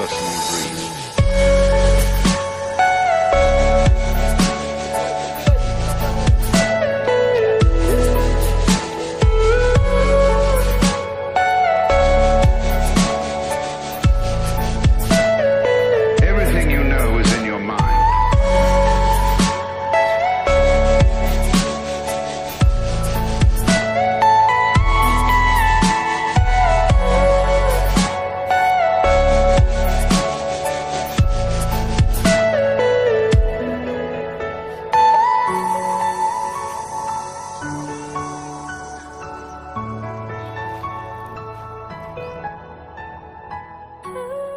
person you breathe. Ooh.